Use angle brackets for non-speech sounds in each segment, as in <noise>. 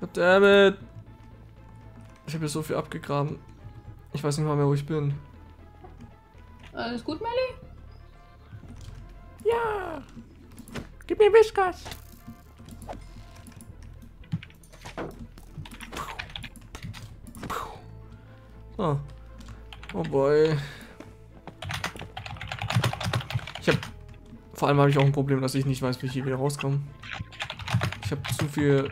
Goddammit. Ich habe hier so viel abgegraben. Ich weiß nicht mal mehr, wo ich bin. Alles gut, Melly? Ja. Gib mir Whiskas. So. Oh boy. Ich hab. Vor allem habe ich auch ein Problem, dass ich nicht weiß, wie ich hier wieder rauskomme. Ich habe zu viel.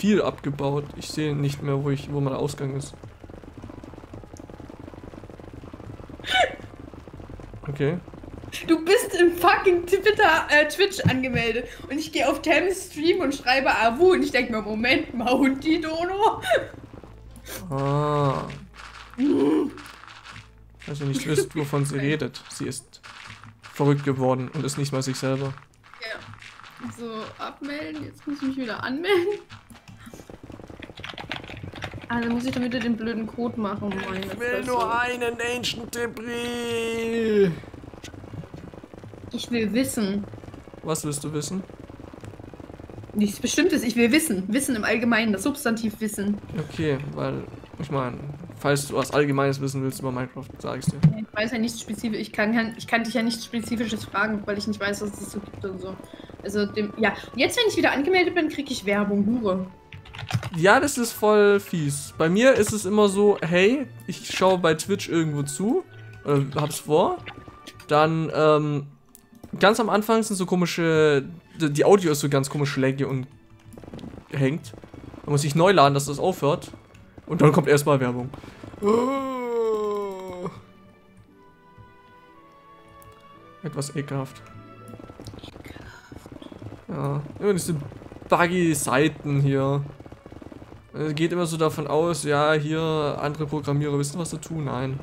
Viel abgebaut. Ich sehe nicht mehr, wo ich, wo mein Ausgang ist. Okay. Du bist im fucking Twitter, äh, Twitch angemeldet und ich gehe auf Thames Stream und schreibe Avu und ich denke mir, Moment mal, Hundi Dono? Ah. <gasps> Also nicht wisst, wovon sie redet. Sie ist verrückt geworden und ist nicht mal sich selber. Ja. So, abmelden. Jetzt muss ich mich wieder anmelden. Ah, dann muss ich damit den blöden Code machen. Meine Ich will nur einen Ancient Debris. Ich will wissen. Was willst du wissen? Nichts Bestimmtes, ich will wissen. Wissen im Allgemeinen, das Substantiv Wissen. Okay, weil, ich meine, falls du was Allgemeines wissen willst über Minecraft, sag ich's dir. Ich weiß ja nichts Spezifisch. Ich kann, ich kann dich ja nichts Spezifisches fragen, weil ich nicht weiß, was es so gibt und so. Also, dem, ja. Und jetzt, wenn ich wieder angemeldet bin, kriege ich Werbung. Hure. Ja, das ist voll fies. Bei mir ist es immer so, hey, ich schaue bei Twitch irgendwo zu, äh, hab's vor. Dann, ähm, ganz am Anfang sind so komische, die Audio ist so ganz komisch laggy und hängt. Dann muss ich neu laden, dass das aufhört. Und dann kommt erstmal Werbung. Oh. Etwas ekelhaft. Ja, immer diese buggy Seiten hier. Es geht immer so davon aus, ja, hier andere Programmierer wissen, was sie tun. Nein.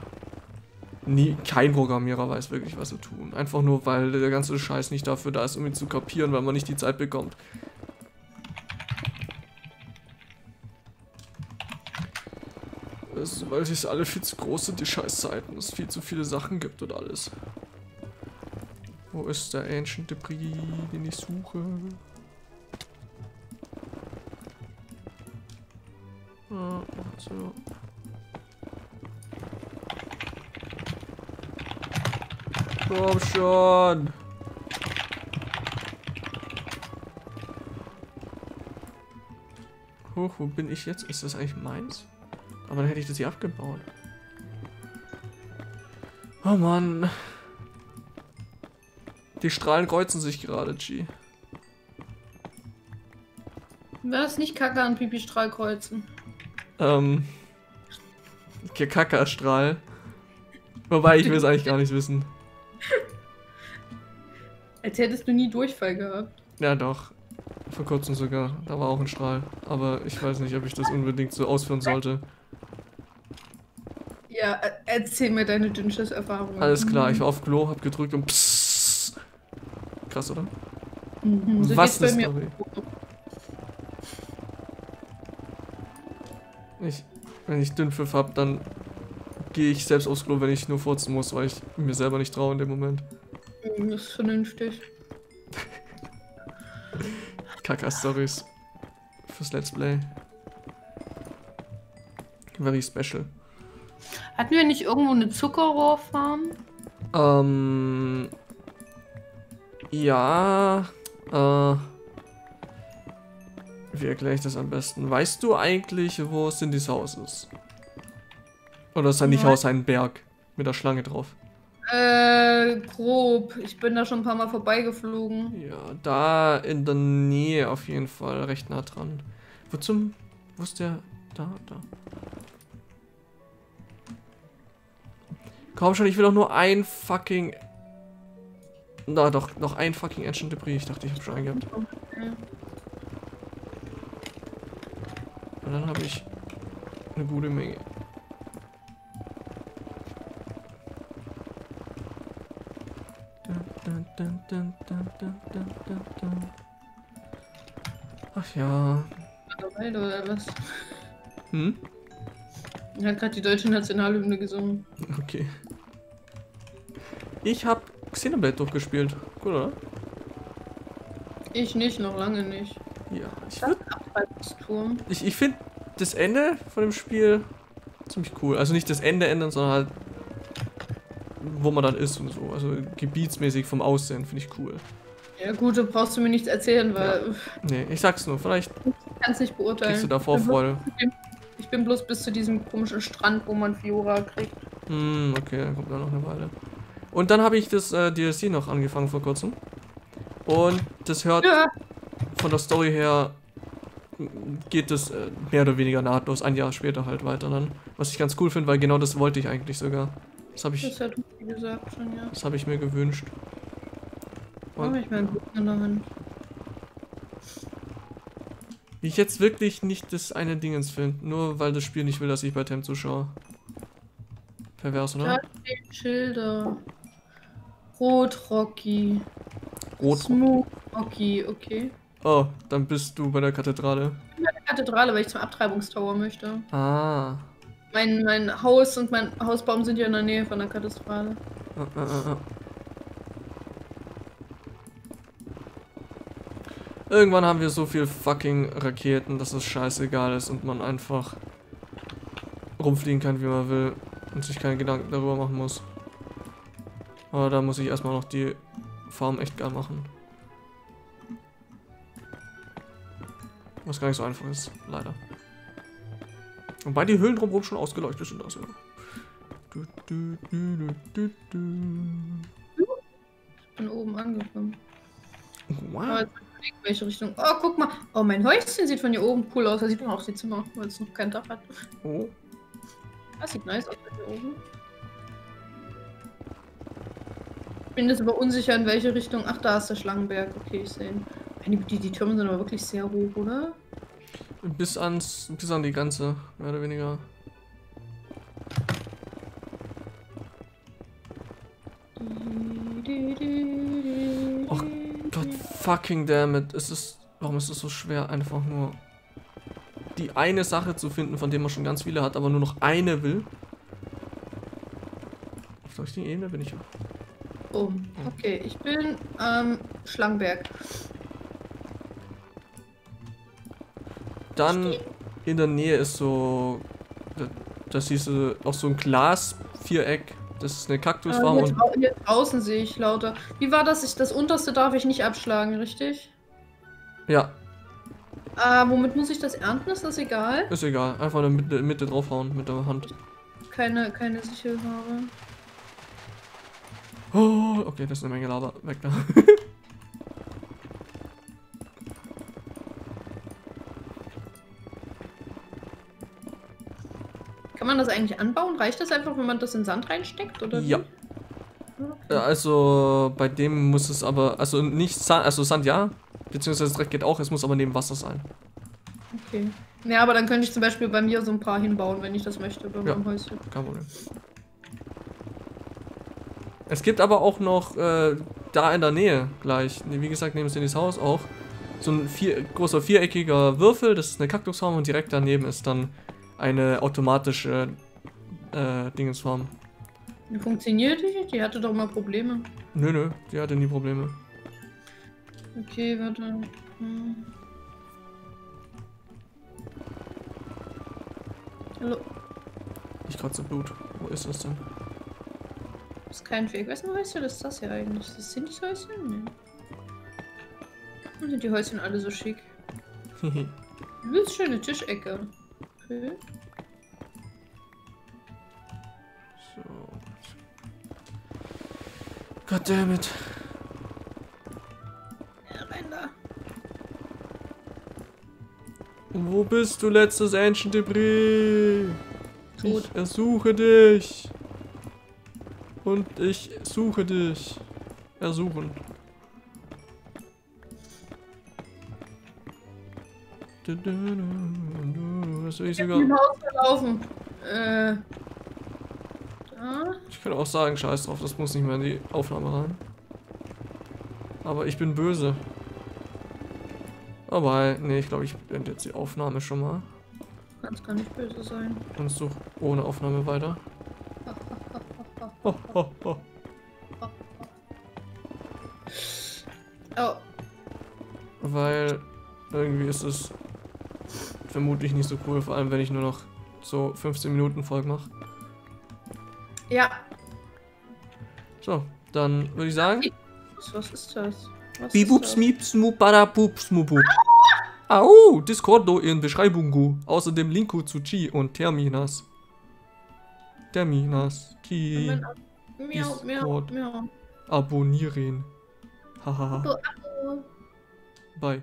Nie, kein Programmierer weiß wirklich, was sie tun. Einfach nur, weil der ganze Scheiß nicht dafür da ist, um ihn zu kapieren, weil man nicht die Zeit bekommt. Weil sich alle viel zu groß sind, die Scheißzeiten. Es viel zu viele Sachen gibt und alles. Wo ist der Ancient Debris, den ich suche? So. Komm schon. Huch, wo bin ich jetzt? Ist das eigentlich meins? Aber dann hätte ich das hier abgebaut. Oh Mann. Die Strahlen kreuzen sich gerade, G. Wäre das nicht Kacke an Pipi-Strahl kreuzen? Ähm. Kakastrahl. Wobei, ich will es eigentlich gar nicht wissen. Als hättest du nie Durchfall gehabt. Ja, doch. Vor kurzem sogar. Da war auch ein Strahl. Aber ich weiß nicht, ob ich das unbedingt so ausführen sollte. Ja, äh, erzähl mir deine Dünnschiss-Erfahrung. Alles klar, ich war auf Klo, hab gedrückt und pssst. Krass, oder? Mhm, so Was geht's bei mir. Story. Ich, wenn ich Dünnpfiff hab, dann gehe ich selbst aufs Klo, wenn ich nur furzen muss, weil ich mir selber nicht traue in dem Moment. Mhm, Das ist vernünftig. Kaka-Stories fürs Let's Play. Very special. Hatten wir nicht irgendwo eine Zuckerrohrfarm? Ähm. Ja. Äh. Wie erkläre ich das am besten? Weißt du eigentlich, wo Cindy's Haus ist? Oder ist sein nicht. Haus ein Berg mit der Schlange drauf? Äh, grob. Ich bin da schon ein paar Mal vorbeigeflogen. Ja, da in der Nähe auf jeden Fall, recht nah dran. Wo zum. Wo ist der? Da, da. Komm schon, ich will doch nur ein fucking. Na doch, noch ein fucking Ancient Debris. Ich dachte, ich habe schon einen gehabt. Okay. dann habe ich eine gute Menge. Ach ja. Oder was? Hm? Er hat gerade die deutsche Nationalhymne gesungen. Okay. Ich habe Xenoblade durchgespielt. Cool, oder? Ich nicht, noch lange nicht. Ja, ich würde. Ich, ich finde das Ende von dem Spiel ziemlich cool. Also nicht das Ende ändern, sondern halt, wo man dann ist und so. Also gebietsmäßig vom Aussehen finde ich cool. Ja gut, da brauchst du mir nichts erzählen, weil Nee, ich sag's nur, vielleicht ich kann es nicht beurteilen. kriegst du da Vorfreude. Ich bin bloß bis zu diesem komischen Strand, wo man Fiora kriegt. Hm, okay, dann kommt da noch eine Weile. Und dann habe ich das äh, DLC noch angefangen vor kurzem. Und das hört Ja. von der Story her geht es äh, mehr oder weniger nahtlos ein Jahr später halt weiter dann. Was ich ganz cool finde, weil genau das wollte ich eigentlich sogar. Das habe ich, Das hat wie gesagt schon, ja. das habe ich mir gewünscht. Oh, ich mein Buch Hand. Wie ich jetzt wirklich nicht das eine Dingens finde, nur weil das Spiel nicht will, dass ich bei Tem zuschaue. Pervers, oder? Schilder. Rot Rocky. Rot. Smooth Rocky, okay. Oh, dann bist du bei der Kathedrale. Kathedrale, weil ich zum Abtreibungstower möchte. Ah. Mein, mein Haus und mein Hausbaum sind ja in der Nähe von der Kathedrale. Ah, ah, ah. Irgendwann haben wir so viel fucking Raketen, dass es scheißegal ist und man einfach rumfliegen kann, wie man will und sich keine Gedanken darüber machen muss. Aber da muss ich erstmal noch die Farm echt geil machen. Was gar nicht so einfach ist, leider. Wobei die Höhlen drumherum schon ausgeleuchtet sind, also. Bin oben angekommen. Wow. Überlegen, welche Richtung. Oh, guck mal. Oh, mein Häuschen sieht von hier oben cool aus. Da sieht man auch die Zimmer, weil es noch kein Dach hat. Oh. Das sieht nice aus hier oben. Ich bin jetzt aber unsicher, in welche Richtung. Ach, da ist der Schlangenberg. Okay, ich sehe ihn. Die, die, die Türme sind aber wirklich sehr hoch, oder? Bis ans, bis an die Grenze, mehr oder weniger. Och Gott, fucking damn it. Es ist, warum ist es so schwer, einfach nur die eine Sache zu finden, von der man schon ganz viele hat, aber nur noch eine will? Auf der richtigen Ebene bin ich ja. Oh, okay. Ich bin am Schlangenberg. Dann in der Nähe ist so, da- das du auch so ein Glasviereck. Das ist eine Äh, Kaktusfarm und drau hier draußen sehe ich lauter. Wie war das? Ich, das unterste darf ich nicht abschlagen, richtig? ja, Ah, womit muss ich das ernten? Ist das egal? ist egal. Einfach in der Mitte, Mitte draufhauen mit der Hand. Keine, keine Sichel habe. Oh, okay, das ist eine Menge Lava. Weg da. <laughs> das eigentlich anbauen? Reicht das einfach, wenn man das in Sand reinsteckt? Oder? Ja. Äh, Also bei dem muss es aber, also nicht Sand, also Sand ja, beziehungsweise Dreck geht auch, es muss aber neben Wasser sein. Okay. Ja, aber dann könnte ich zum Beispiel bei mir so ein paar hinbauen, wenn ich das möchte, bei Ja. meinem Häuschen. Kein Problem. Es gibt aber auch noch äh, da in der Nähe gleich, wie gesagt, neben Sindys Haus auch, so ein vier, großer viereckiger Würfel, das ist eine Kaktusfarm und direkt daneben ist dann eine automatische äh, Dingensfarm. Wie funktioniert die? Die hatte doch mal Probleme. Nö, nö, die hatte nie Probleme. Okay, warte. Hm. Hallo. Ich kratze Blut. Wo ist das denn? Das ist kein Weg. Wessen Häuschen ist das hier eigentlich? Das sind die Häuschen? Nee. Warum sind die Häuschen alle so schick? <laughs> Du willst schöne Tischecke. Okay. so. Goddammit. Da. Wo bist du, letztes Ancient Debris? Tot. Ich ersuche dich. Und ich suche dich. Ersuchen. Du, du, du, will ich Ich sogar. im Haus verlaufen. Äh. Da. Ich könnte auch sagen, scheiß drauf, das muss nicht mehr in die Aufnahme rein. Aber ich bin böse. Aber nee, ich glaube, ich beende jetzt die Aufnahme schon mal. Kann's gar nicht böse sein. Und suche ohne Aufnahme weiter. Ho, ho, ho. Oh, Weil irgendwie ist es vermutlich nicht so cool, vor allem wenn ich nur noch so 15 Minuten Folgen mache. Ja. So, dann würde ich sagen. Was ist das? Was Bibups, mieps, mubadabups, mubub. Au, Discordo in Beschreibung. Außerdem Linku zu Chi und Terminas. Terminas. Chi. Moment, Miau, miau. Abonnieren. Hahaha. Bye.